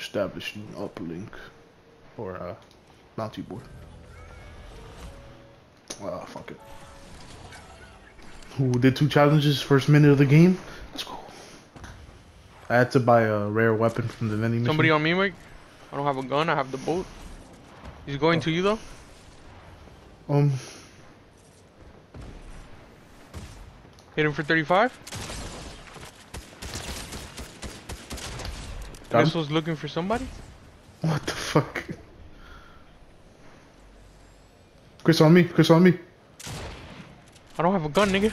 Establishing uplink. Or, uh, bounty board. Ah, fuck it. Who did two challenges first minute of the game? Let's go. I had to buy a rare weapon from the vending machine. Somebody on me, Mike? I don't have a gun, I have the boat. He's going Oh. to you though? Um, Hit him for 35? Got him. Missile's looking for somebody? what the fuck? Chris on me, Chris on me. I don't have a gun, nigga.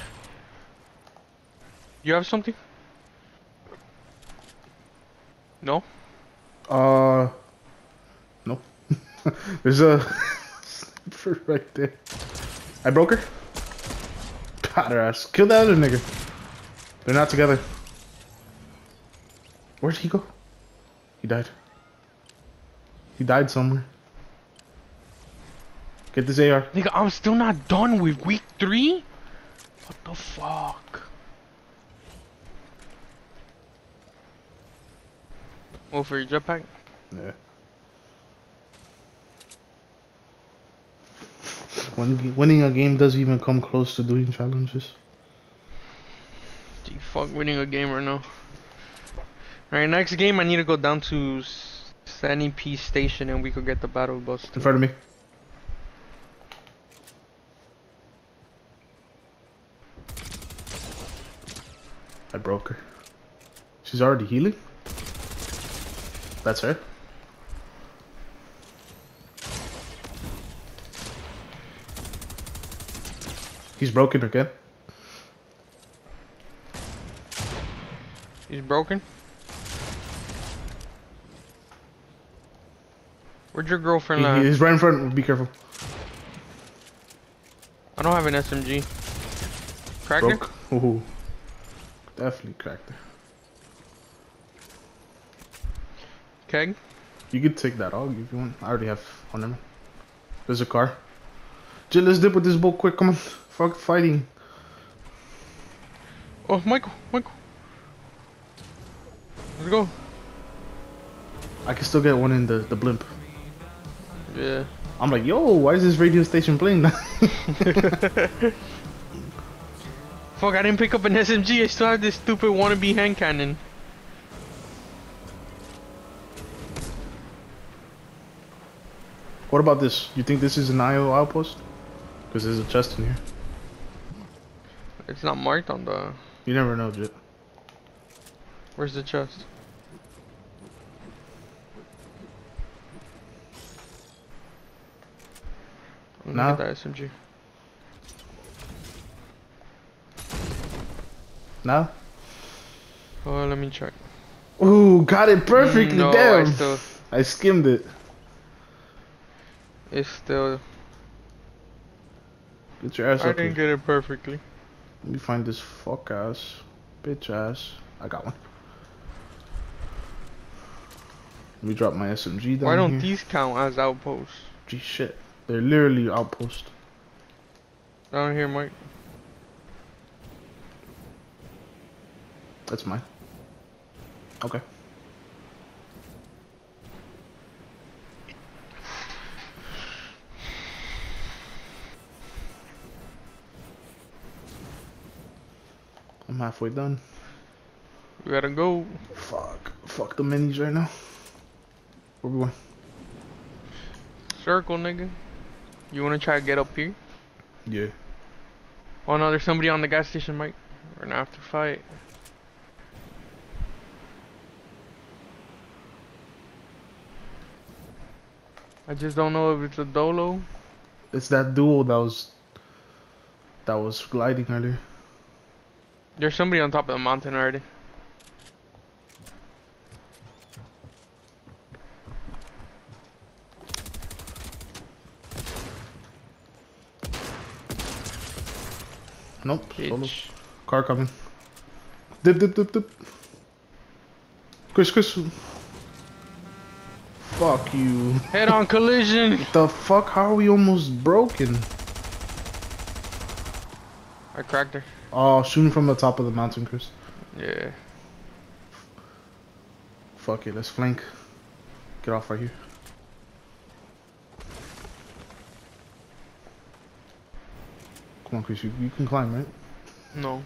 You have something? No? Uh, no. There's a sniper right there. I broke her. Got her ass. Kill that other nigga. They're not together. Where'd he go? He died. He died somewhere. Get this AR. Nigga, I'm still not done with week three? What the fuck? Oh, for your jetpack? Yeah. Win- winning a game doesn't even come close to doing challenges. Gee, fuck winning a game or no. Alright, next game I need to go down to Sunny Peace Station and we could get the battle bus. In front of me. I broke her. She's already healing? That's her? He's broken again. He's broken. Where'd your girlfriend He, at? he's uh, right in front. Be careful. I don't have an SMG. Cracker? Broke. Oh, ooh. Definitely cracked her. Keg? You could take that AUG if you want. I already have one of them. There's a car. Jill, let's dip with this boat quick. Come on. Fuck fighting. Oh, Michael, Michael. Let's go. I can still get one in the, the blimp. Yeah. I'm like, yo, why is this radio station playing that? Fuck, I didn't pick up an SMG. I still have this stupid wannabe hand cannon. what about this? You think this is an IO outpost? Because there's a chest in here. It's not marked on the... You never know, Jit. Where's the chest? Me get that SMG. Now? Oh, let me check. Ooh, got it perfectly. No, Damn. I still... I skimmed it. It's still... Get your ass I up didn't here. get it perfectly. Let me find this fuck ass. Bitch ass. I got one. Let me drop my SMG down Why don't here. these count as outposts? Gee, shit. They're literally outpost. Down here, Mike. That's mine. Okay. I'm halfway done. We gotta go. Fuck. Fuck the minis right now. Where we going? Circle, nigga. You wanna try to get up here? Yeah. Oh no, there's somebody on the gas station, Mike. We're gonna have to fight. I just don't know if it's a dolo. It's that duo that was that was gliding earlier. There's somebody on top of the mountain already. Nope. Solo. Car coming. Dip, dip, dip, dip. Chris, Chris. Fuck you. Head on collision. The fuck? How are we almost broken? I cracked her. Oh, shooting from the top of the mountain, Chris. Yeah. Fuck it, let's flank. Get off right here. Come on, Chris. You, you can climb, right? No.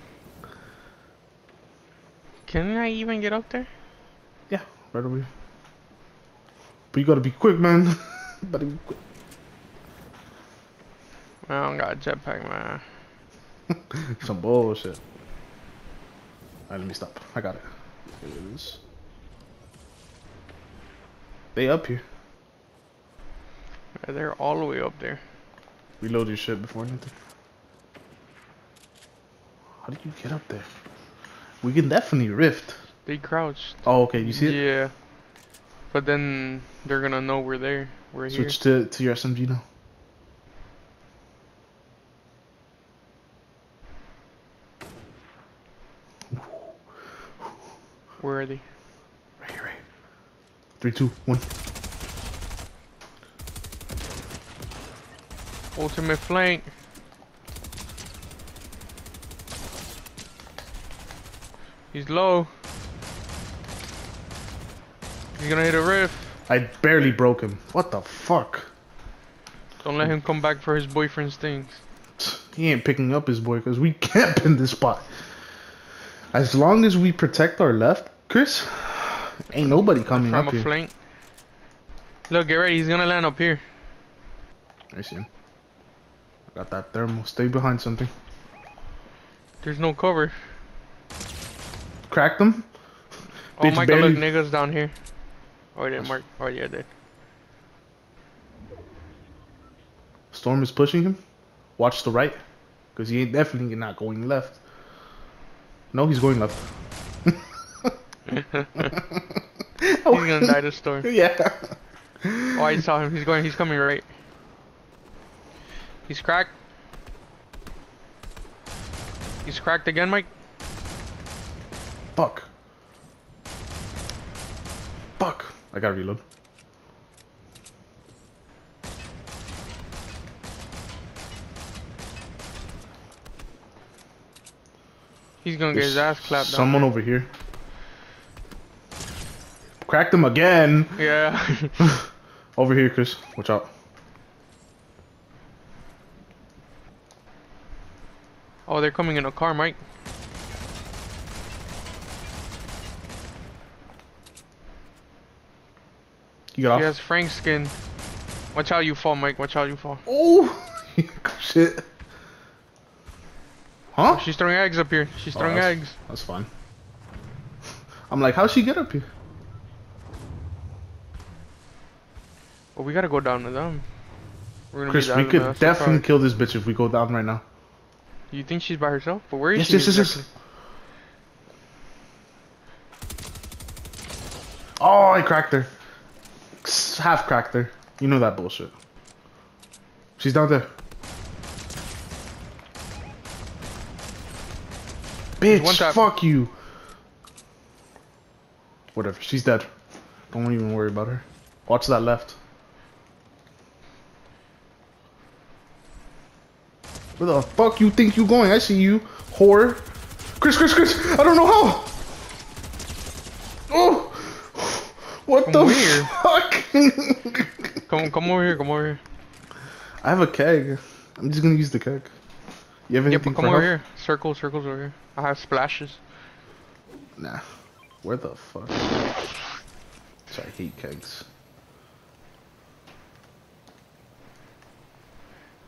Can I even get up there? Yeah, right over here. But you gotta be quick, man. Better be quick. I don't got a jetpack, man. Some bullshit. Alright, let me stop. I got it. Here it is. They up here. Yeah, They're all the way up there. Reload your shit before anything. How did you get up there? We can definitely rift. They crouched. Oh, okay. You see it? Yeah. But then they're gonna know we're there. We're here. Switch to, to your SMG now. Where are they? Right here, right. Three, two, one. Ultimate flank. He's low. He's gonna hit a rift. I barely broke him. What the fuck? Don't let him come back for his boyfriend's things. He ain't picking up his boy because we camp in this spot. As long as we protect our left, Chris, ain't nobody coming From up a here. flank. Look, get ready. He's gonna land up here. I see him. I got that thermal. Stay behind something. There's no cover. Cracked them. Oh Bitch my god, look, barely- niggas down here. Oh, I didn't mark. Oh, yeah, I did. Storm is pushing him. Watch the right. Because he ain't definitely not going left. No, he's going left. He's gonna die to storm. Yeah. Oh, I saw him. He's going. He's coming right. He's cracked. He's cracked again, Mike. Fuck. Fuck. I gotta reload. He's gonna get his ass clapped. down Someone over here. Cracked him again. Yeah. Over here, Chris. Watch out. oh, they're coming in a car, Mike. You got He has Frank's skin. Watch out, you fall, Mike. Watch out, you fall. Oh shit. Huh? She's throwing eggs up here. She's Oh, throwing that's- eggs. That's fine. I'm like, how'd she get up here? But we gotta go down to them. Chris, we could definitely kill this bitch if we go down right now. You think she's by herself? But where is Yes, she? yes, yes, yes. Oh, I cracked her. Half cracked her. You know that bullshit. She's down there. Bitch, one tap. fuck you. Whatever, she's dead. Don't even worry about her. Watch that left. Where the fuck you think you going? I see you, whore. Chris, Chris, Chris, I don't know how. Oh, what From the where? fuck? Come, come over here. Come over here. I have a keg. I'm just gonna use the keg. You have Yeah, anything but come over help? here. Circle, circles over here. I have splashes. Nah. Where the fuck? Sorry, I hate kegs.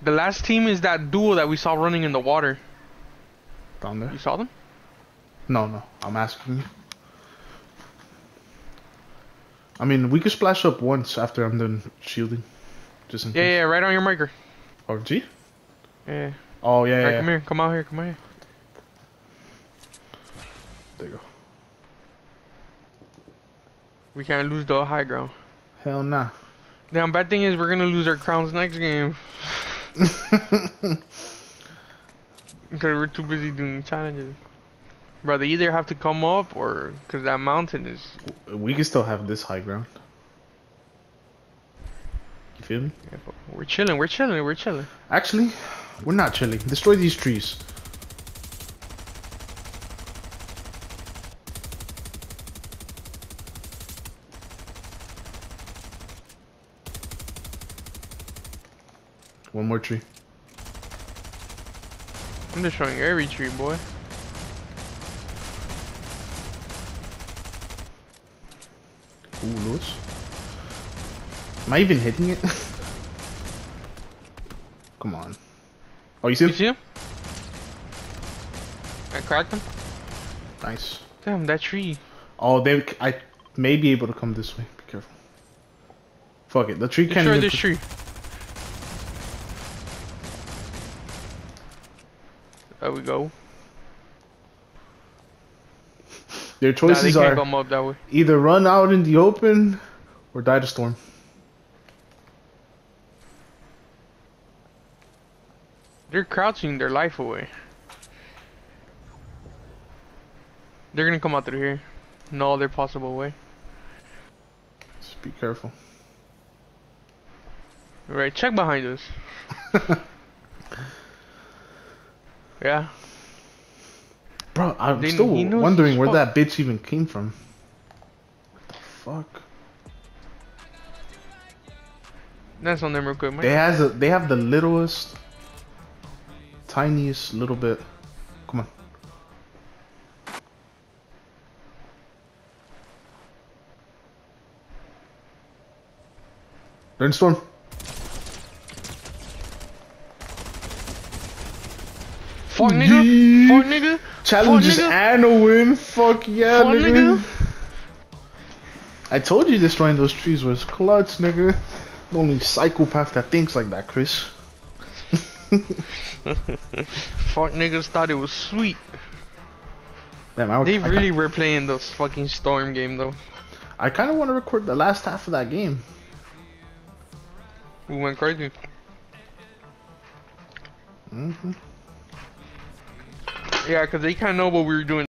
The last team is that duo that we saw running in the water. Down there? You saw them? No, no. I'm asking you. I mean, we could splash up once after I'm done shielding. Just in Yeah, case. yeah, right on your marker. Oh, G? Yeah. Oh, yeah, yeah. Right, yeah. come here. Come out here. Come out here. There you go. We can't lose the high ground. Hell nah. Damn, bad thing is we're gonna lose our crowns next game. Because we're too busy doing challenges. Bro, they either have to come up or because that mountain is. We can still have this high ground. You feel me? Yeah, we're chilling. We're chilling. We're chilling. Actually, we're not chilling. Destroy these trees. One more tree. I'm destroying every tree, boy. Ooh, Lewis. Am I even hitting it? Come on. Oh, you see You him? see him? I cracked him. Nice. Damn, that tree. Oh, they. I may be able to come this way. Be careful. Fuck it. The tree can't Destroy this tree. There we go. Their Nah, choices can't are come up that way. either run out in the open or die to storm. They're crouching their life away. They're gonna come out through here. No other possible way. Just be careful. Right, check behind us. Yeah. Bro, I'm They- still wondering where that bitch even came from. What the fuck? That's on them real quick, man. They has a they have the littlest, tiniest little bit. Come on. In storm. Fuck nigga! Fuck nigga! Challenges nigga. and a win. Fuck yeah, Fuck nigga. nigga. I told you destroying those trees was clutch, nigga. The only psychopath that thinks like that, Chris. Fuck niggas thought it was sweet. Damn, I, They I, really were playing this fucking storm game though. I kind of want to record the last half of that game. We went crazy. hmm Yeah, cause they kind of know what we were doing